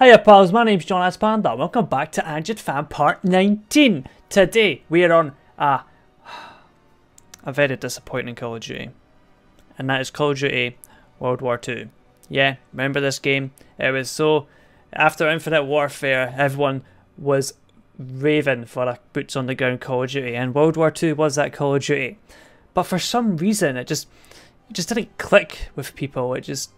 Hiya pals, my name's Johnaz Panda. Welcome back to ANGEDFAM Part 19. Today we are on a, a very disappointing Call of Duty. And that is Call of Duty World War II. Yeah, remember this game? It was so... After Infinite Warfare, everyone was raving for a boots on the ground Call of Duty. And World War II was that Call of Duty. But for some reason, it just, it just didn't click with people. It just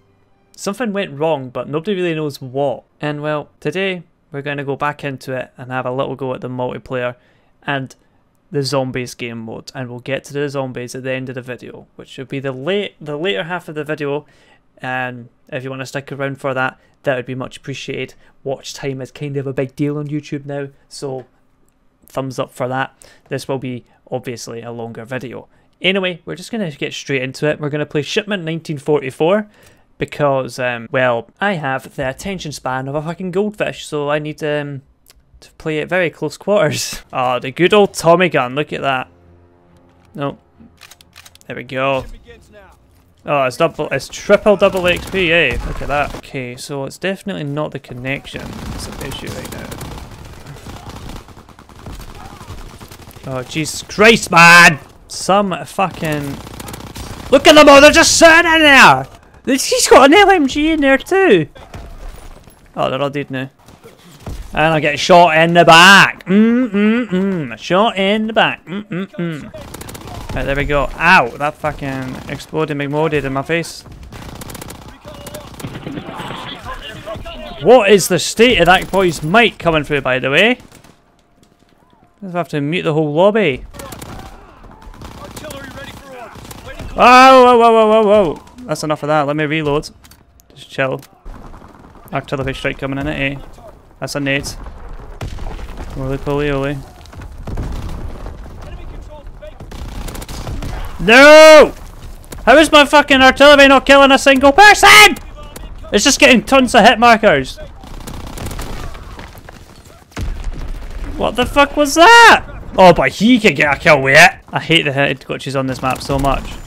something went wrong, but nobody really knows what. And well, today we're going to go back into it and have a little go at the multiplayer and the zombies game mode. And we'll get to the zombies at the end of the video, which will be the late, the later half of the video. And if you want to stick around for that, that would be much appreciated. Watch time is kind of a big deal on YouTube now, so thumbs up for that. This will be obviously a longer video. Anyway, we're just going to get straight into it. We're going to play Shipment 1944 because, um, well, I have the attention span of a fucking goldfish, so I need um, to play it very close quarters. Oh, the good old Tommy gun, look at that. No. There we go. Oh, it's double, it's triple double XP, eh? Look at that. Okay, so it's definitely not the connection that's an issue right now. Oh, Jesus Christ, man! Some fucking... Look at them all, they're just sitting in there! She's got an LMG in there too. Oh, they're all dead now. And I get shot in the back. Mm mm mm. Shot in the back. Mm mm mm. Right, there we go. Ow! That fucking exploded McModed in my face. What is the state of that boy's mic coming through, by the way? I have to mute the whole lobby. Whoa, whoa, whoa, whoa, whoa, whoa. That's enough of that. Let me reload. Just chill. Artillery strike coming in at A. That's a nade. Holy poly oly. No! How is my fucking artillery not killing a single person? It's just getting tons of hit markers. What the fuck was that? Oh, but he can get a kill with it. I hate the hit glitches on this map so much.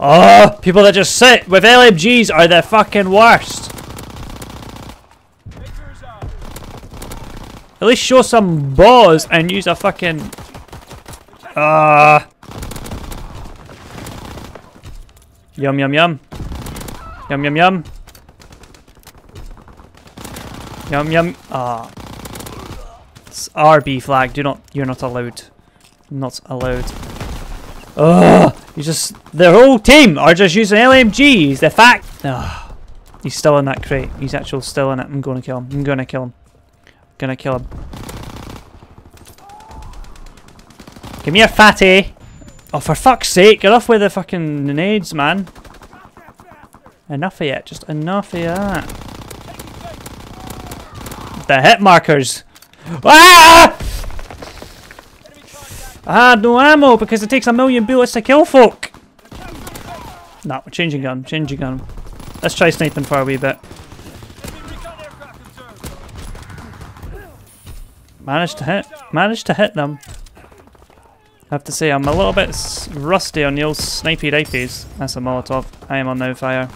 Oh, people that just sit with LMGs are the fucking worst. At least show some balls and use a fucking... Ah. Uh, yum yum yum. Yum yum yum. Yum yum. Ah. It's RB flag. Do not. You're not allowed. Not allowed. Ugh. He's just, their whole team are just using LMGs. The fact, oh, he's still in that crate. He's actually still in it. I'm going to kill him. I'm going to kill him. I'm Gonna kill him. Give me a fatty. Oh, for fuck's sake, get off with the fucking nades, man. Enough of it. Just enough of that. The hit markers. Ah! I had no ammo because it takes a million bullets to kill folk. Nah, we're changing gun, changing gun. Let's try sniping for a wee bit. Managed to hit, managed to hit them. I have to say, I'm a little bit rusty on the old snipey. That's a Molotov. I am on now fire.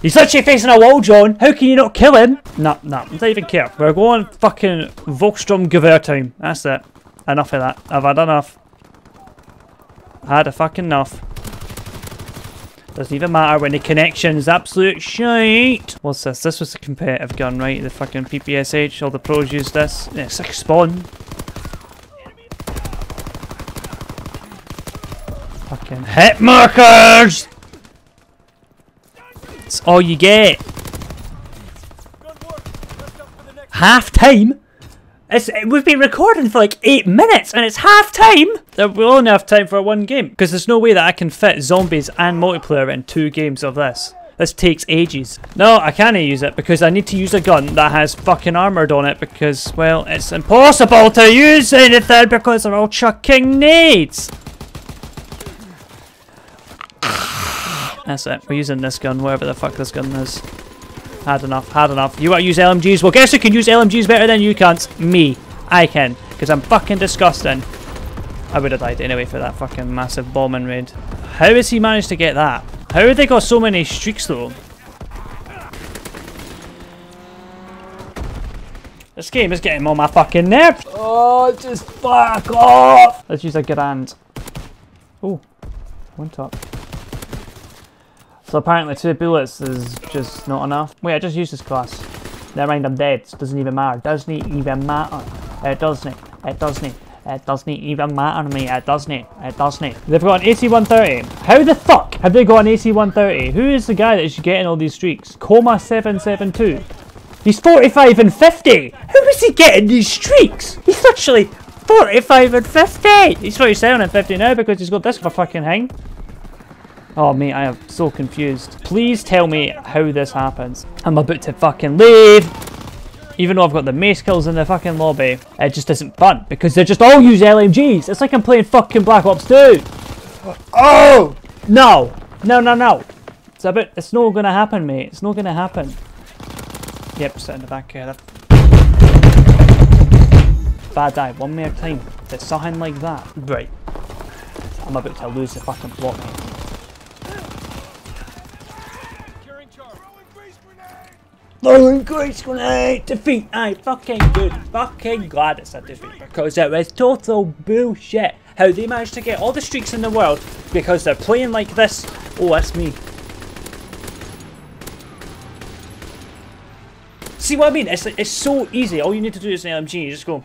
He's literally facing a wall, John. How can you not kill him? No, no, I don't even care. We're going fucking Volkssturm Gewehr time. That's it. Enough of that. I've had enough. Had a fucking enough. Doesn't even matter when the connection's absolute shite. What's this? This was a competitive gun, right? The fucking PPSH. All the pros use this. Yeah, it's spawn. Fucking hit markers! That's all you get. Half time? It's, we've been recording for like 8 minutes and it's half time! Uh, we only have time for one game. Because there's no way that I can fit zombies and multiplayer in two games of this. This takes ages. No, I can't use it because I need to use a gun that has fucking armoured on it because, well, it's impossible to use anything because they're all chucking nades! That's it. We're using this gun, wherever the fuck this gun is. Had enough, had enough. You want to use LMGs? Well, guess who can use LMGs better than you can't? Me. I can. Because I'm fucking disgusting. I would have died anyway for that fucking massive bombing raid. How has he managed to get that? How have they got so many streaks though? This game is getting on my fucking nerves. Oh, just fuck off. Let's use a grand. Oh, one top. So apparently two bullets is just not enough. Wait, I just used this class. Never mind, I'm dead. It doesn't even matter. Doesn't even matter. It doesn't. It doesn't. It doesn't even matter to me. It doesn't. It doesn't. They've got an AC-130. How the fuck have they got an AC-130? Who is the guy that is getting all these streaks? Coma772. He's 45 and 50. Who is he getting these streaks? He's actually 45 and 50. He's 47 and 50 now because he's got this for fucking hang. Oh mate, I am so confused. Please tell me how this happens. I'm about to fucking leave. Even though I've got the mace kills in the fucking lobby, it just isn't fun because they just all use LMGs. It's like I'm playing fucking Black Ops 2. Oh! No! No, no, no. It's a bit, it's not gonna happen, mate. It's not gonna happen. Yep, sit in the back here. Bad die, one more time. It's something like that. Right. I'm about to lose the fucking plot, mate. Throwing grease grenade! Defeat! I fucking good. Fucking glad it's a defeat because it was total bullshit how they managed to get all the streaks in the world because they're playing like this. Oh, that's me. See what I mean? It's, it's so easy. All you need to do is an LMG. You just go.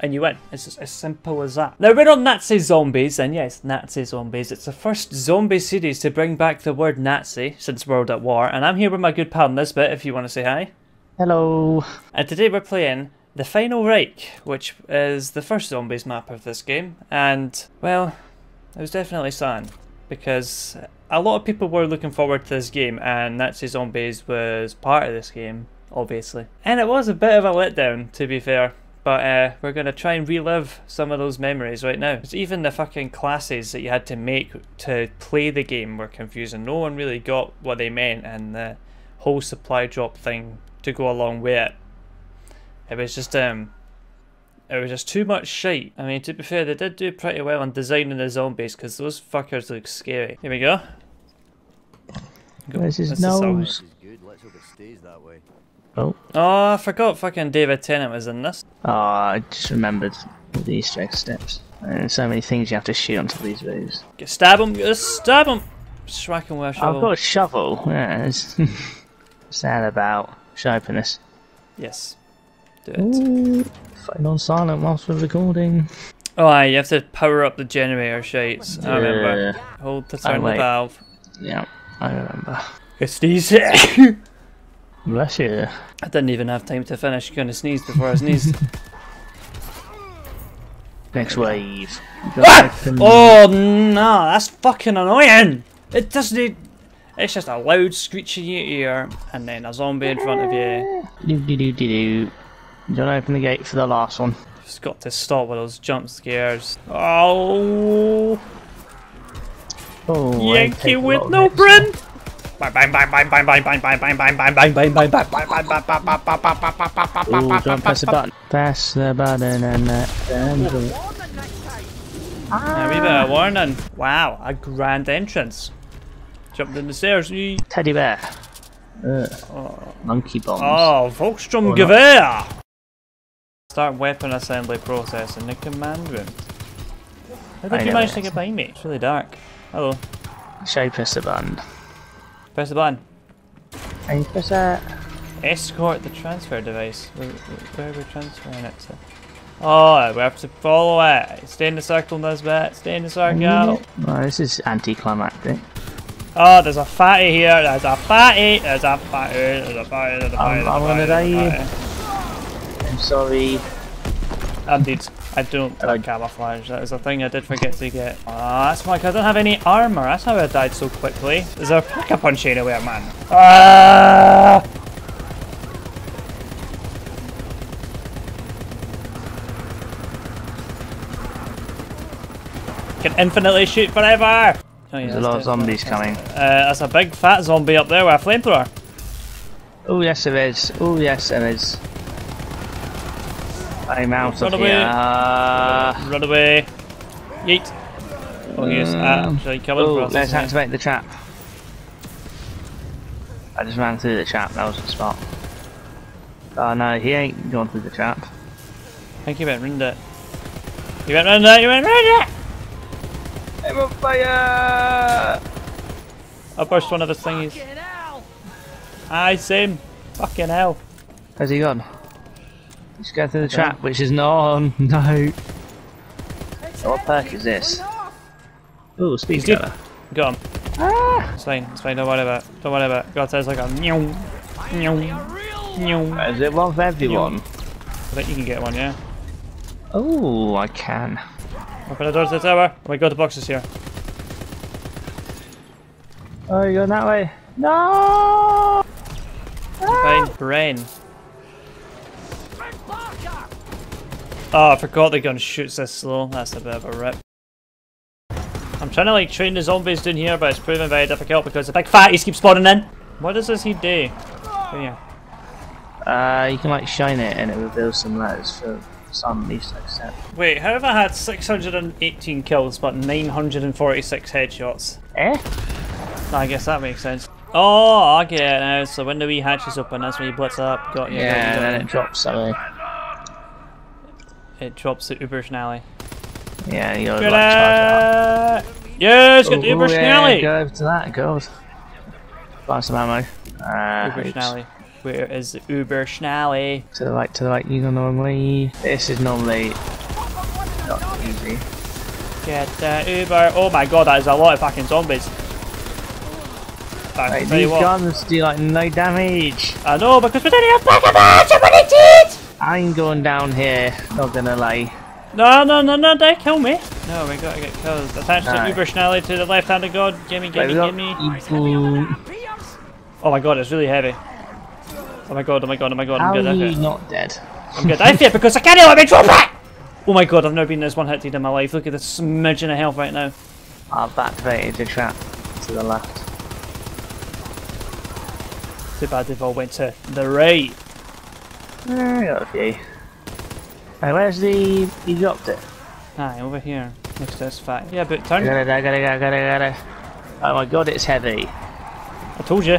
And you win. It's as simple as that. Now we're on Nazi zombies, and yes, Nazi zombies. It's the first zombie series to bring back the word Nazi since World at War, and I'm here with my good pal Nisbet, if you want to say hi. Hello. And today we're playing the Final Reich, which is the first zombies map of this game, and, well, it was definitely sad, because a lot of people were looking forward to this game, and Nazi Zombies was part of this game, obviously. And it was a bit of a letdown, to be fair. But uh, we're going to try and relive some of those memories right now. Because even the fucking classes that you had to make to play the game were confusing. No one really got what they meant, and the whole supply drop thing to go along with it. It was just um, it was just too much shite. I mean, to be fair, they did do pretty well on designing the zombies because those fuckers look scary. Here we go. go. Where's his This is nose? Oh. Oh, I forgot fucking David Tennant was in this. Oh, I just remembered the Easter egg steps. And so many things you have to shoot onto these roofs. Get stab him, just stab him. With a shovel. I've got a shovel. Yeah, it's sad about sharpness. Yes. Do it. Ooh, on silent whilst we're recording. Oh, aye, you have to power up the generator shites. I remember. Yeah. Hold to turn the valve. Yeah, I remember. It's sneeze. Bless you. I didn't even have time to finish gonna sneeze before I sneezed. Next wave. Ah! oh no, that's fucking annoying! It doesn't need... It's just a loud screeching in your ear, and then a zombie in front of you. Do do do do do. Don't open the gate for the last one. Just got to stop with those jump scares. Oh, Oh, Yankee with no brin! Ooh, don't press the button. Press the button and that. and do it. A wee bit of warning. Wow, a grand entrance. Jumped in the stairs. Wee. Teddy bear. Ugh. Monkey bombs. Oh, Volkssturm oh, Or not. Gewehr! Start weapon assembly process in the command room. How I did you know manage to it. get behind me? It's really dark. Hello. Should I press the button? Press the button. You press that? Escort the transfer device. Where, where are we transferring it to? Oh, we have to follow it. Stay in the circle, Nisbet. Stay in the circle. Mm-hmm. Oh, this is anticlimactic. Oh, there's a fatty here. There's a fatty. There's a fatty. There's a fatty. There's a fatty. I'm- There's a I'm gonna fatty. There's a die. I'm sorry. Indeed. I don't Hello. like camouflage. That was a thing I did forget to get. Ah, that's why 'cause I don't have any armor. That's how I died so quickly. Is there a pack a punch anywhere, man? Ah! Can infinitely shoot forever. Oh, yeah, There's a lot of definitely- zombies coming. Uh, that's a big fat zombie up there with a flamethrower. Oh yes there is. Oh yes there is. I'm out Run of away. here. Uh, Run away. Yeet. Oh, he's Um, actually coming Oh, for us. let's isn't activate the trap. I just ran through the trap, that was the spot. Oh no, he ain't gone through the trap. I think he went round it. He went round it, he went round it! I'm on fire! I burst one of his thingies. Aye, same. Fucking hell. Where's he gone? He's go through the trap, which is not on. No. What perk is this? Oh, speed He's dead. cutter. Got him. Ah! It's fine, it's fine, don't worry about it. Don't worry about it. God says like a meow. Meow. Meow. Is it one for everyone? I think you can get one, yeah? Oh, I can. Open the door to the tower. Oh my god, the box is here. Oh, you're going that way? No! Fine. Rain. Oh, I forgot the gun shoots this slow. That's a bit of a rip. I'm trying to like train the zombies down here, but it's proving very difficult because the big fatties keep spawning in. What does this heat do? Here. Uh, you can like shine it and it reveals some letters for some Easter set. Wait, how have I had 618 kills but 946 headshots? Eh? I guess that makes sense. Oh, I get it now. So when the wee hatch is open, that's when you blitz up. Got you. Yeah, and then it drops something. It drops the Uber Schnally. Yeah, you gotta like charge it! Yes, get the Ooh, Uber yeah, Schnally! Go over to that, girls. Buy some ammo. Uh, Uber oops. Schnally. Where is the Uber Schnally? To the right, to the right. You go normally. This is normally not easy. Get the Uber. Oh my god, that is a lot of fucking zombies. Right, can tell you these guns do like no damage. I know, because we didn't have! Somebody did! I'm going down here. Not gonna lie. No, no, no, no, don't kill me. No, we gotta get kills. Attach the Alright. Uber Schnally to the left-handed god. Gimme, Right, gimme, we gimme. Oh my god, it's really heavy. Oh my god, oh my god, oh my god, How I'm are good. you I fit. not dead? I'm good. I fit because I can't let me drop it! Oh my god, I've never been this one hit in my life. Look at the smidgen of health right now. I've activated the trap to the left. Too bad they've all went to the right. Got a few. Hey, where's the... You dropped it. Aye, over here. Next to this fat. Yeah, but I turn. got it, I got it, I got it, I got it. Oh my god, it's heavy. I told you.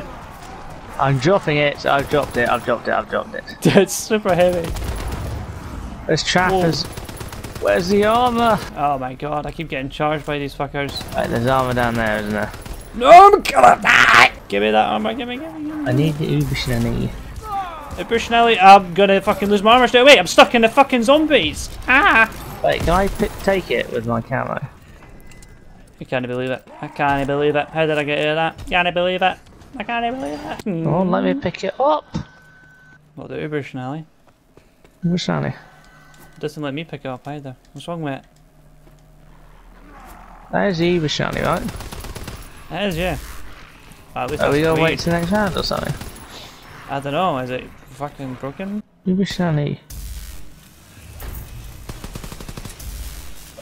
I'm dropping it, I've dropped it, I've dropped it, I've dropped it. it's super heavy. There's trappers. Where's the armor? Oh my god, I keep getting charged by these fuckers. Right, there's armor down there, isn't there? No, I'm gonna die! Give me that armor, give me, give me, give me. I need the Uber Shenny. Uh, Bushnelli, I'm gonna fucking lose my armor straight away. I'm stuck in the fucking zombies. Ah! Wait, can I take it with my camo? I can't believe it. I can't believe it. How did I get out of that? Can't believe it. I can't believe it. Hmm. Oh, let me pick it up. What the Uber Schnally? Uber. Doesn't let me pick it up either. What's wrong with it? That is the Uber Shenny, right? It is, yeah. Well, at least Are we gonna wait till next round or something? I don't know. Is it fucking broken? Uber Shenny.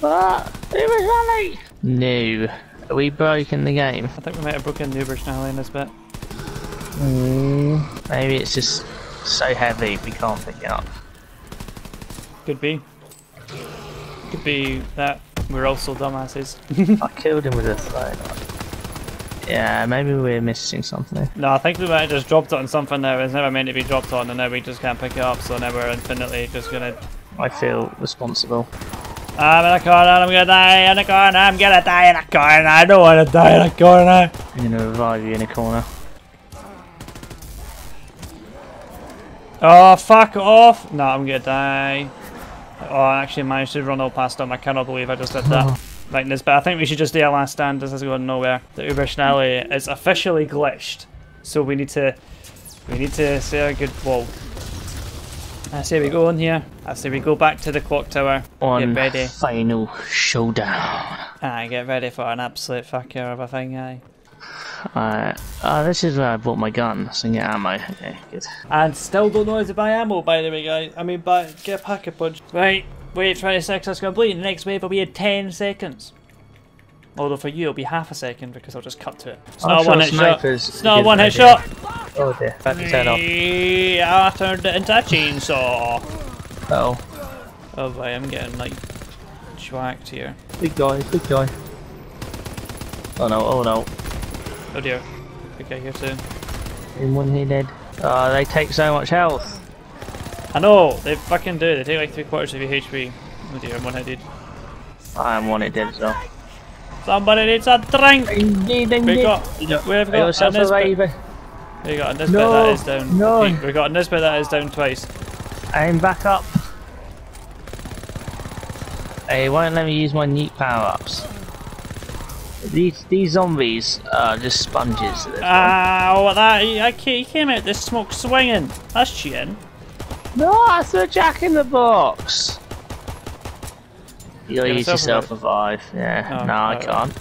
Ah, Uber Shenny! No. Are we broken the game? I think we might have broken the Uber Schnally in this bit. Mm, maybe it's just so heavy we can't pick it up. Could be. Could be that we're also dumbasses. I killed him with a throw. Yeah, maybe we're missing something. no, I think we might have just dropped it on something that was never meant to be dropped on, and now we just can't pick it up. So now we're infinitely just gonna. I feel responsible. I'm in a corner. I'm gonna die in a corner. I'm gonna die in a corner. I don't want to die in a corner. I'm gonna revive you in a corner. Oh fuck off! No, I'm gonna die. Oh, I actually managed to run all past them. I cannot believe I just did that. Like this, but I think we should just do a last stand. This is going nowhere. The Uber Schnelli is officially glitched, so we need to we need to say a good whoa. I say we go in here. I say we go back to the clock tower. On Get ready. final showdown. I get ready for an absolute fucker of a thing. Aye. Alright. Uh, this is where I bought my gun, so get ammo. Okay, good. And still don't know how to buy ammo, by the way, guys. I mean, buy, get a pack packet punch. Right, wait 20 seconds, complete. The next wave will be in 10 seconds. Although for you, it'll be half a second because I'll just cut to it. It's not a one hit shot. It's not a one hit shot. Oh dear, about to turn off. Yeah, I turned it into a chainsaw. Oh, Oh boy, I'm getting like schwacked here. big guy, big guy. Oh no, oh no. Oh dear. Okay, here soon. In one he dead. Oh, ah, they take so much health. I know, they fucking do. They take like three quarters of your HP. Oh dear, I'm one-headed. I am one it dead as well. Somebody needs a drink! Indeed, We indeed. got, we've got a yourself a Nisbet. raven. We got a Nisbet No, that is down. no. We got a Nisbet that is down twice. Aim back up. Hey, won't let me use my neat power-ups. These these zombies are just sponges at this Ah, what that? He, I, he came out this smoke swinging. That's cheating. No, I threw a jack in the box. You gotta use yourself a five. Yeah, Oh, no, I can't.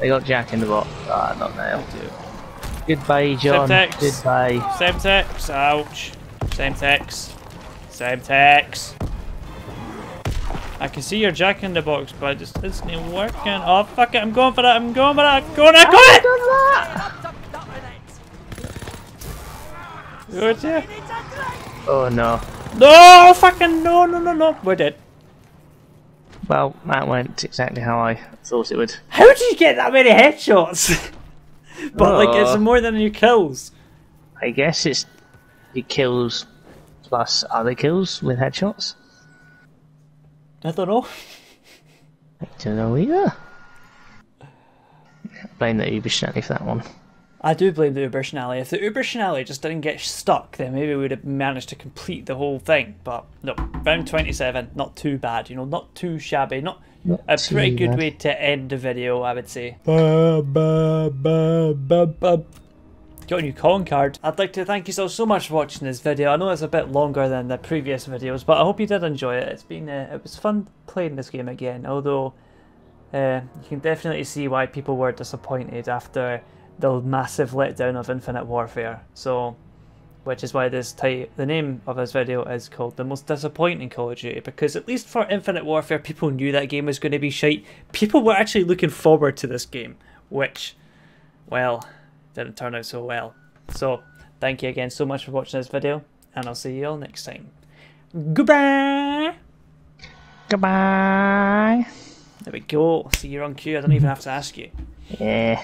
They got jack in the box. Ah, not now. Goodbye, John. Syntax. Goodbye. Same text. Ouch. Same text. Same text. I can see your jack in the box, but it just isn't working. Oh fuck it! I'm going for that. I'm going for that. I'm going. I got it. Good, yeah. Oh no. No, fucking no, no, no, no. We're dead. Well, that went exactly how I thought it would. How did you get that many headshots? but like, it's Uh. more than your kills. I guess it's it kills plus other kills with headshots. I don't know. I don't know either. Blame the Uber for that one. I do blame the Uber Schnally. If the Uber Schnally just didn't get stuck, then maybe we would have managed to complete the whole thing. But no, round 27, not too bad, you know, not too shabby, not Not a pretty good bad. way to end the video, I would say. Ba, ba, ba, Got a new calling card. I'd like to thank you so so much for watching this video. I know it's a bit longer than the previous videos, but I hope you did enjoy it. It's been uh, it was fun playing this game again. Although uh, you can definitely see why people were disappointed after the massive letdown of Infinite Warfare. So, which is why this ti- the name of this video is called the most disappointing Call of Duty because at least for Infinite Warfare, people knew that game was going to be shite. People were actually looking forward to this game, which, well, didn't turn out so well. So, thank you again so much for watching this video, and I'll see you all next time. Goodbye. Goodbye. There we go. See, you're on cue. I don't even have to ask you. Yeah.